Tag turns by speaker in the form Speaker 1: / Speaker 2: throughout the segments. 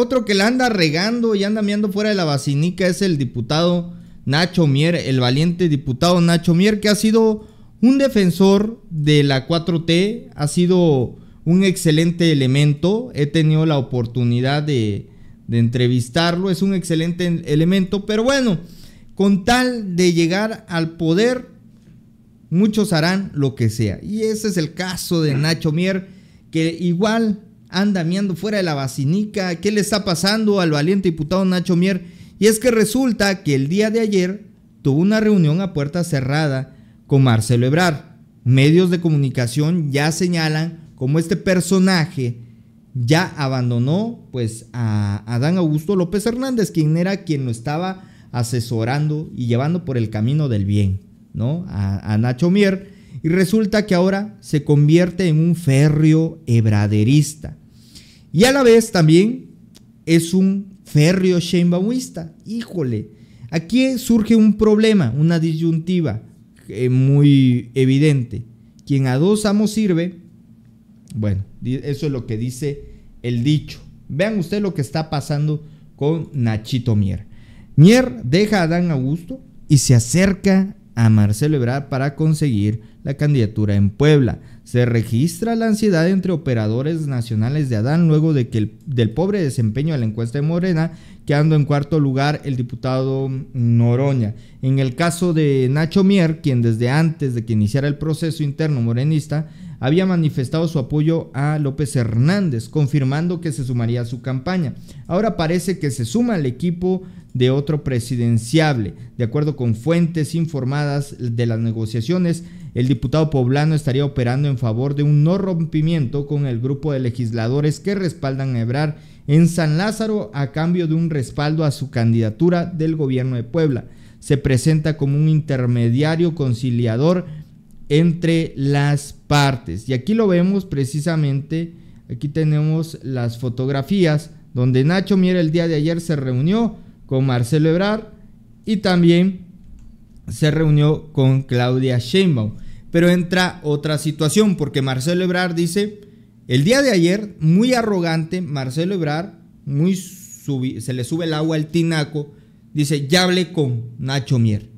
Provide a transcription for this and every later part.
Speaker 1: otro que la anda regando y anda mirando fuera de la vacinica es el diputado Nacho Mier, el valiente diputado Nacho Mier, que ha sido un defensor de la 4T, ha sido un excelente elemento. He tenido la oportunidad de entrevistarlo, es un excelente elemento, pero bueno, con tal de llegar al poder, muchos harán lo que sea. Y ese es el caso de Nacho Mier, que igual anda miando fuera de la vacinica. ¿Qué le está pasando al valiente diputado Nacho Mier? Y es que resulta que el día de ayer tuvo una reunión a puerta cerrada con Marcelo Ebrard. Medios de comunicación ya señalan como este personaje ya abandonó pues a Adán Augusto López Hernández, quien era quien lo estaba asesorando y llevando por el camino del bien, ¿no? A, a Nacho Mier. Y resulta que ahora se convierte en un férreo hebraderista. Y a la vez también es un férreo sheinbaumista. Híjole, aquí surge un problema, una disyuntiva eh, muy evidente. Quien a dos amos sirve, bueno, eso es lo que dice el dicho. Vean ustedes lo que está pasando con Nachito Mier. Mier deja a Adán Augusto y se acerca a Marcelo Ebrard para conseguir la candidatura en Puebla. Se registra la ansiedad entre operadores nacionales de Adán luego de que el, del pobre desempeño de la encuesta de Morena, quedando en cuarto lugar el diputado Noroña. En el caso de Nacho Mier, quien desde antes de que iniciara el proceso interno morenista había manifestado su apoyo a López Hernández, confirmando que se sumaría a su campaña. Ahora parece que se suma al equipo de otro presidenciable. De acuerdo con fuentes informadas de las negociaciones, el diputado poblano estaría operando en favor de un no rompimiento con el grupo de legisladores que respaldan a Ebrar en San Lázaro a cambio de un respaldo a su candidatura del gobierno de Puebla. Se presenta como un intermediario conciliador entre las partes. Y aquí lo vemos precisamente, aquí tenemos las fotografías donde Nacho Mier el día de ayer se reunió con Marcelo Ebrard y también se reunió con Claudia Sheinbaum. Pero entra otra situación porque Marcelo Ebrard dice, el día de ayer, muy arrogante, Marcelo Ebrard, muy se le sube el agua al tinaco, dice, ya hablé con Nacho Mier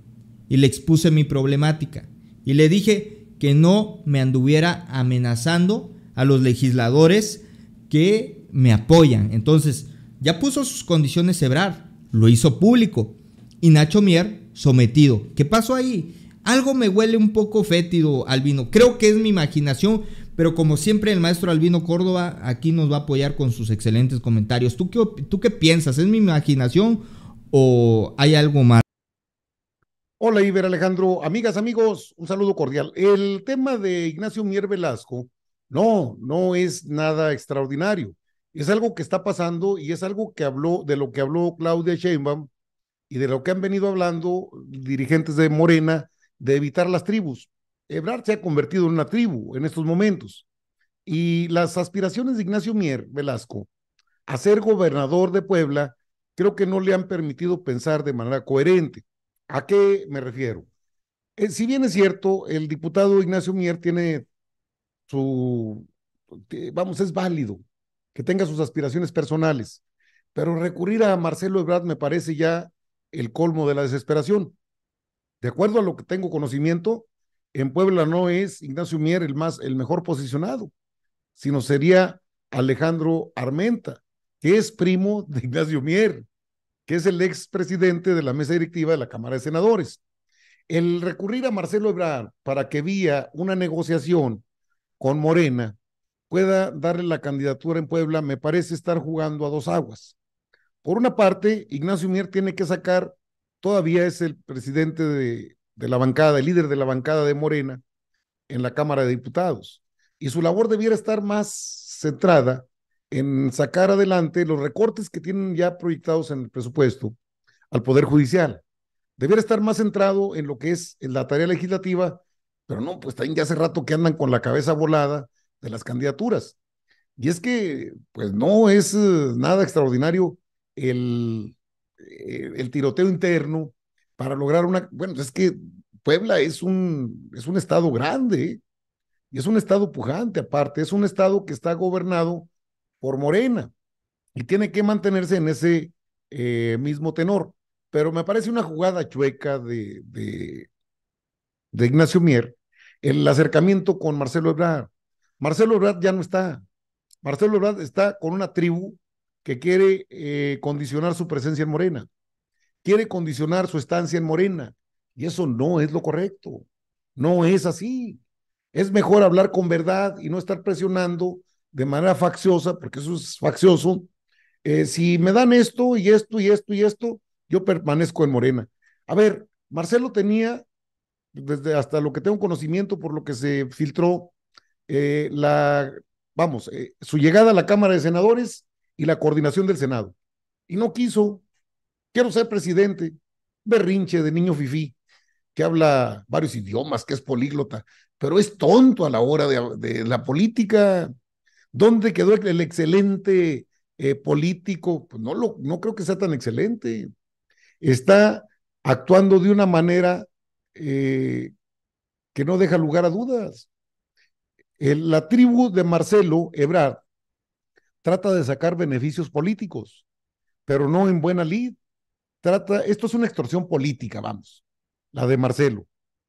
Speaker 1: y le expuse mi problemática y le dije que no me anduviera amenazando a los legisladores que me apoyan. Entonces, ya puso sus condiciones Ebrard lo hizo público. Y Nacho Mier sometido. ¿Qué pasó ahí? Algo me huele un poco fétido, Albino. Creo que es mi imaginación, pero como siempre el maestro Albino Córdoba aquí nos va a apoyar con sus excelentes comentarios. ¿Tú qué, tú qué piensas? ¿Es mi imaginación o hay algo más?
Speaker 2: Hola Iber Alejandro, amigas, amigos, un saludo cordial. El tema de Ignacio Mier Velasco, no, no es nada extraordinario. Es algo que está pasando y es algo que habló, de lo que habló Claudia Sheinbaum y de lo que han venido hablando dirigentes de Morena de evitar las tribus. Ebrard se ha convertido en una tribu en estos momentos. Y las aspiraciones de Ignacio Mier Velasco a ser gobernador de Puebla creo que no le han permitido pensar de manera coherente. ¿A qué me refiero? Eh, si bien es cierto, el diputado Ignacio Mier tiene su, vamos, es válido que tenga sus aspiraciones personales, pero recurrir a Marcelo Ebrard me parece ya el colmo de la desesperación. De acuerdo a lo que tengo conocimiento, en Puebla no es Ignacio Mier el más el mejor posicionado, sino sería Alejandro Armenta, que es primo de Ignacio Mier, es el ex presidente de la mesa directiva de la Cámara de Senadores. El recurrir a Marcelo Ebrard para que vía una negociación con Morena pueda darle la candidatura en Puebla, me parece estar jugando a dos aguas. Por una parte, Ignacio Mier tiene que sacar, todavía es el presidente de, de la bancada, el líder de la bancada de Morena en la Cámara de Diputados. Y su labor debiera estar más centrada en sacar adelante los recortes que tienen ya proyectados en el presupuesto al Poder Judicial. Debiera estar más centrado en lo que es la tarea legislativa, pero no, pues también ya hace rato que andan con la cabeza volada de las candidaturas. Y es que, pues no es eh, nada extraordinario el, eh, el tiroteo interno para lograr una, bueno, es que Puebla es un, es un estado grande y es un estado pujante aparte, es un estado que está gobernado por Morena. y tiene que mantenerse en ese eh, mismo tenor. Pero me parece una jugada chueca de, de, Ignacio Mier el acercamiento con Marcelo Ebrard. Marcelo Ebrard ya no está. Marcelo Ebrard está con una tribu que quiere eh, condicionar su presencia en Morena, quiere condicionar su estancia en Morena, y eso no es lo correcto, no es así. Es mejor hablar con verdad y no estar presionando de manera facciosa, porque eso es faccioso. Eh, si me dan esto y esto y esto y esto, yo permanezco en Morena. A ver, Marcelo tenía, desde hasta lo que tengo conocimiento por lo que se filtró, eh, la, vamos, eh, su llegada a la Cámara de Senadores y la coordinación del Senado. Y no quiso, quiero ser presidente, berrinche de niño fifí, que habla varios idiomas, que es políglota, pero es tonto a la hora de, la política. ¿Dónde quedó el, excelente eh, político? Pues no, lo, no creo que sea tan excelente. Está actuando de una manera eh, que no deja lugar a dudas. la tribu de Marcelo Ebrard trata de sacar beneficios políticos, pero no en buena lid. Trata, esto es una extorsión política, vamos, la de Marcelo.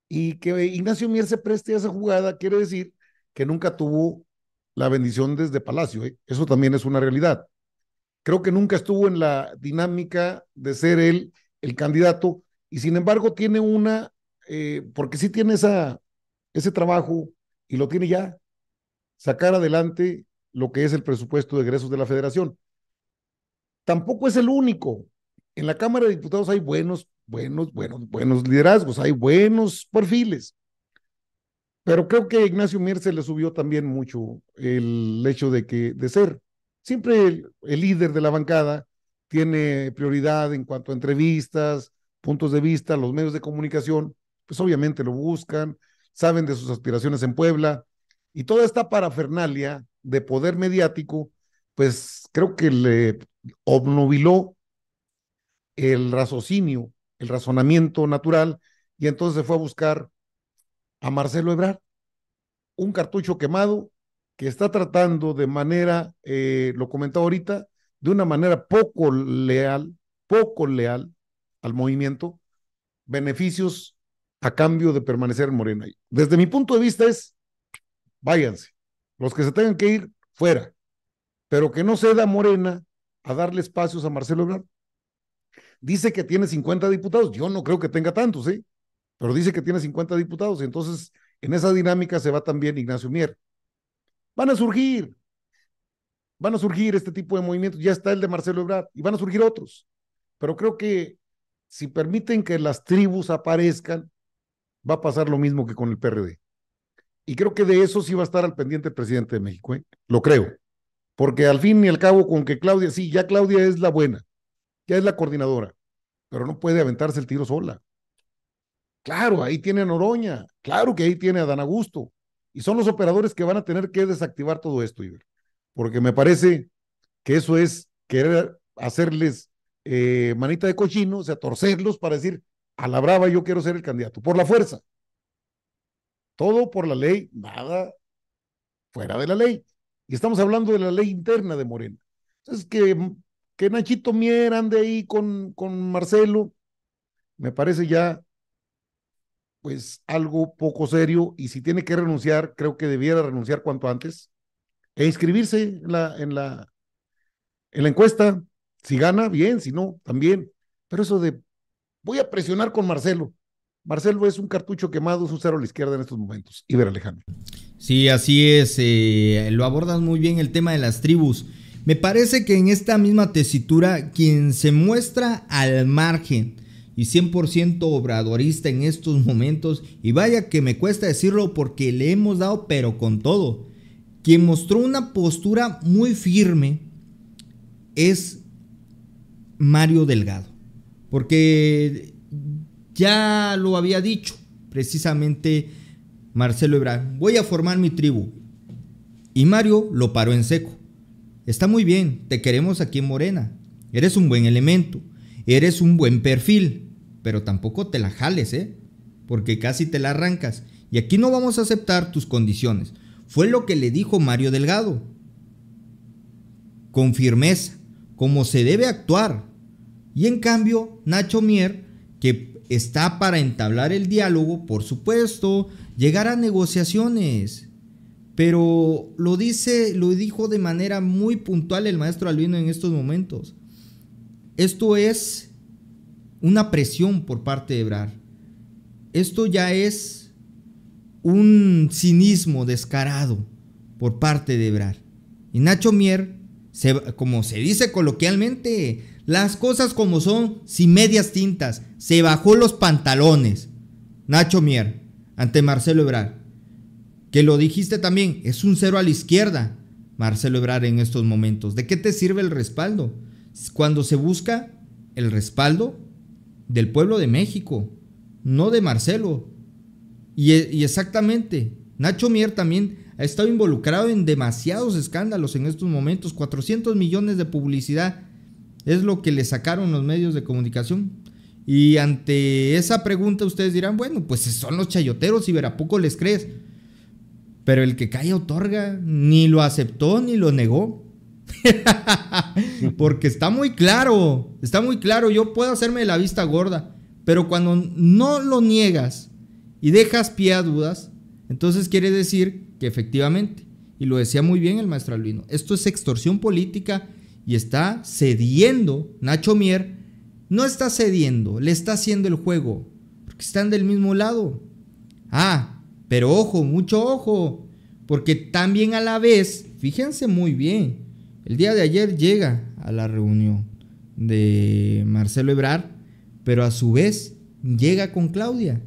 Speaker 2: Y que Ignacio Mier se preste a esa jugada quiere decir que nunca tuvo la bendición desde Palacio. ¿eh? Eso también es una realidad. Creo que nunca estuvo en la dinámica de ser él el candidato y sin embargo tiene una, eh, porque sí tiene esa, ese trabajo y lo tiene ya, sacar adelante lo que es el presupuesto de egresos de la federación. Tampoco es el único. En la Cámara de Diputados hay buenos, buenos, buenos, buenos liderazgos, hay buenos perfiles. Pero creo que Ignacio Mier se le subió también mucho el hecho de que de ser siempre el, el líder de la bancada tiene prioridad en cuanto a entrevistas, puntos de vista, los medios de comunicación, pues obviamente lo buscan, saben de sus aspiraciones en Puebla. Y toda esta parafernalia de poder mediático, pues creo que le obnubiló el raciocinio, el razonamiento natural, y entonces se fue a buscar a Marcelo Ebrard, un cartucho quemado que está tratando de manera, eh, lo comentaba ahorita, de una manera poco leal, poco leal al movimiento, beneficios a cambio de permanecer en Morena. Desde mi punto de vista es, váyanse, los que se tengan que ir, fuera. Pero que no ceda Morena a darle espacios a Marcelo Ebrard. Dice que tiene 50 diputados. Yo no creo que tenga tantos, ¿sí? Pero dice que tiene 50 diputados. Y entonces, en esa dinámica se va también Ignacio Mier. Van a surgir, van a surgir este tipo de movimientos. Ya está el de Marcelo Ebrard y van a surgir otros. Pero creo que si permiten que las tribus aparezcan, va a pasar lo mismo que con el PRD. Y creo que de eso sí va a estar al pendiente el presidente de México, ¿eh? lo creo. Porque al fin y al cabo, con que Claudia, sí, ya Claudia es la buena, ya es la coordinadora, pero no puede aventarse el tiro sola. Claro, ahí tiene a Noroña, claro que ahí tiene a Dan Augusto, y son los operadores que van a tener que desactivar todo esto, Iber, porque me parece que eso es querer hacerles eh, manita de cochino, o sea, torcerlos para decir, a la brava yo quiero ser el candidato, por la fuerza. Todo por la ley, nada fuera de la ley. Y estamos hablando de la ley interna de Morena. Entonces, que, que Nachito Mier ande ahí con, con Marcelo, me parece ya pues algo poco serio y si tiene que renunciar, creo que debiera renunciar cuanto antes e inscribirse en la, en la, en la encuesta. Si gana, bien, si no, también. Pero eso de voy a presionar con Marcelo. Marcelo es un cartucho quemado, es un cero a la izquierda en estos momentos. Iber Alejandro.
Speaker 1: Sí, así es. Eh, lo abordas muy bien el tema de las tribus. Me parece que en esta misma tesitura, quien se muestra al margen y 100% obradorista en estos momentos, y vaya que me cuesta decirlo porque le hemos dado pero con todo, quien mostró una postura muy firme es Mario Delgado. Porque ya lo había dicho precisamente Marcelo Ebrard, voy a formar mi tribu. Y Mario lo paró en seco. Está muy bien, te queremos aquí en Morena. Eres un buen elemento, eres un buen perfil, pero tampoco te la jales, ¿eh? Porque casi te la arrancas. Y aquí no vamos a aceptar tus condiciones. Fue lo que le dijo Mario Delgado. Con firmeza, como se debe actuar. Y en cambio, Nacho Mier, que está para entablar el diálogo, por supuesto, llegar a negociaciones. Pero lo dice, lo dijo de manera muy puntual el maestro Albino en estos momentos. Esto es una presión por parte de Ebrar. Esto ya es un cinismo descarado por parte de Ebrar. Y Nacho Mier, como se dice coloquialmente, las cosas como son, sin medias tintas, se bajó los pantalones. Nacho Mier, ante Marcelo Ebrard. Que lo dijiste también, es un cero a la izquierda, Marcelo Ebrard en estos momentos. ¿De qué te sirve el respaldo? Cuando se busca el respaldo del pueblo de México, no de Marcelo. Y, y exactamente, Nacho Mier también ha estado involucrado en demasiados escándalos en estos momentos. 400 millones de publicidad es lo que le sacaron los medios de comunicación. Y ante esa pregunta ustedes dirán, bueno, pues son los chayoteros y verá poco les crees. Pero el que cae otorga, ni lo aceptó ni lo negó. Porque está muy claro, está muy claro, yo puedo hacerme la vista gorda, pero cuando no lo niegas y dejas pie a dudas, entonces quiere decir que efectivamente, y lo decía muy bien el maestro Albino, esto es extorsión política y está cediendo, Nacho Mier no está cediendo, le está haciendo el juego, porque están del mismo lado. Ah, pero ojo, mucho ojo, porque también a la vez, fíjense muy bien, el día de ayer llega a la reunión de Marcelo Ebrard, pero a su vez llega con Claudia.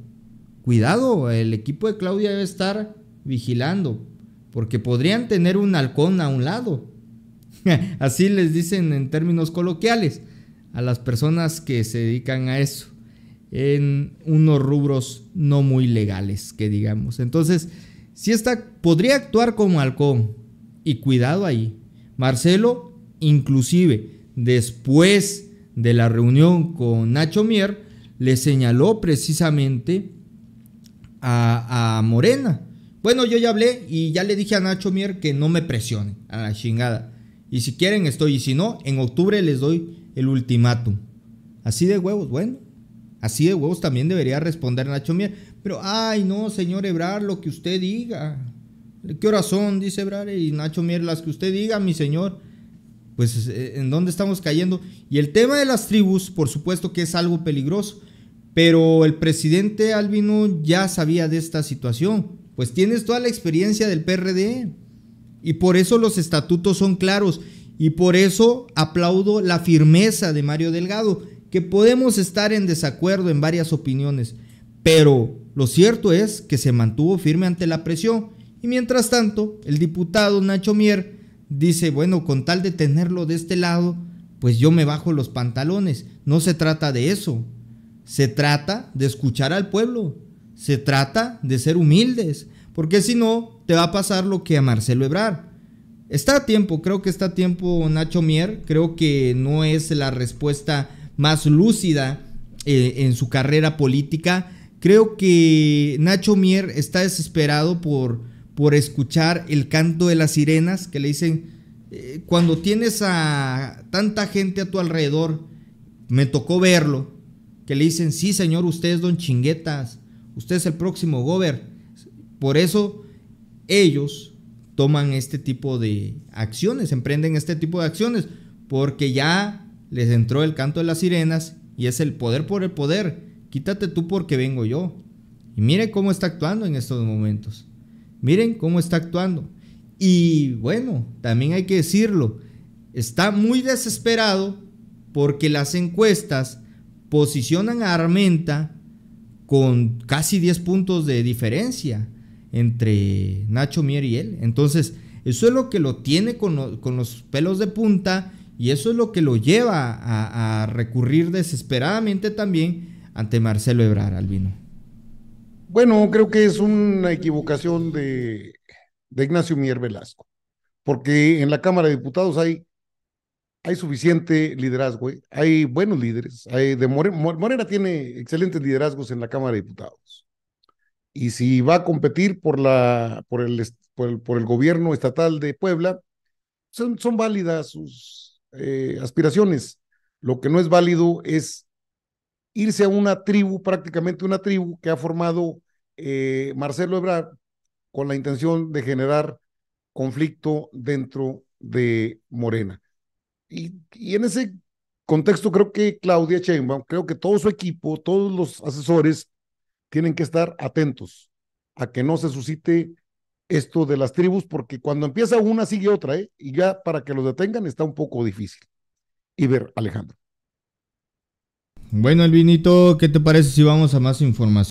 Speaker 1: Cuidado, el equipo de Claudia debe estar vigilando, porque podrían tener un halcón a un lado. Así les dicen en términos coloquiales a las personas que se dedican a eso en unos rubros no muy legales, que digamos. Entonces, si esta podría actuar como halcón y cuidado ahí. Marcelo, inclusive después de la reunión con Nacho Mier, le señaló precisamente a, Morena bueno, yo ya hablé y ya le dije a Nacho Mier que no me presione a la chingada. Y si quieren estoy, y si no, en octubre les doy el ultimátum. Así de huevos, bueno. Así de huevos también debería responder Nacho Mier. Pero, ay, no, señor Ebrar, lo que usted diga. ¿Qué horas? Dice Ebrar. Y Nacho Mier, las que usted diga, mi señor. Pues, eh, ¿en dónde estamos cayendo? Y el tema de las tribus, por supuesto que es algo peligroso. Pero el presidente Albino ya sabía de esta situación pues tienes toda la experiencia del PRD. Y por eso los estatutos son claros. Y por eso aplaudo la firmeza de Mario Delgado, que podemos estar en desacuerdo en varias opiniones. Pero lo cierto es que se mantuvo firme ante la presión. Mientras tanto, el diputado Nacho Mier dice, bueno, con tal de tenerlo de este lado, pues yo me bajo los pantalones. No se trata de eso. Se trata de escuchar al pueblo. Se trata de ser humildes, porque si no, te va a pasar lo que a Marcelo Ebrard. Está a tiempo, creo que está a tiempo Nacho Mier, creo que no es la respuesta más lúcida eh, en su carrera política. Creo que Nacho Mier está desesperado por, por escuchar el canto de las sirenas que le dicen, eh, cuando tienes a tanta gente a tu alrededor, me tocó verlo, que le dicen, sí señor, usted es don Chinguetas, Usted es el próximo gober. Por eso ellos toman este tipo de acciones, emprenden este tipo de acciones, porque ya les entró el canto de las sirenas y es el poder por el poder. Quítate tú porque vengo yo. Y miren cómo está actuando en estos momentos. Miren cómo está actuando. Y bueno, también hay que decirlo, está muy desesperado porque las encuestas posicionan a Armenta con casi 10 puntos de diferencia entre Nacho Mier y él. Entonces, eso es lo que lo tiene con, los pelos de punta y eso es lo que lo lleva a, recurrir desesperadamente también ante Marcelo Ebrar, Albino.
Speaker 2: Bueno, creo que es una equivocación de, Ignacio Mier Velasco, porque en la Cámara de Diputados hay hay suficiente liderazgo, ¿eh? hay buenos líderes. Hay de Morena, tiene excelentes liderazgos en la Cámara de Diputados. Y si va a competir por, la, por, el, por, el, gobierno estatal de Puebla, son, son válidas sus eh, aspiraciones. Lo que no es válido es irse a una tribu, prácticamente una tribu que ha formado eh, Marcelo Ebrard con la intención de generar conflicto dentro de Morena. Y, y, en ese contexto creo que Claudia Sheinbaum, creo que todo su equipo, todos los asesores tienen que estar atentos a que no se suscite esto de las tribus, porque cuando empieza una sigue otra, ¿eh? y ya para que lo detengan está un poco difícil. Y ver, Alejandro.
Speaker 1: Bueno, Alvinito, ¿qué te parece si vamos a más información?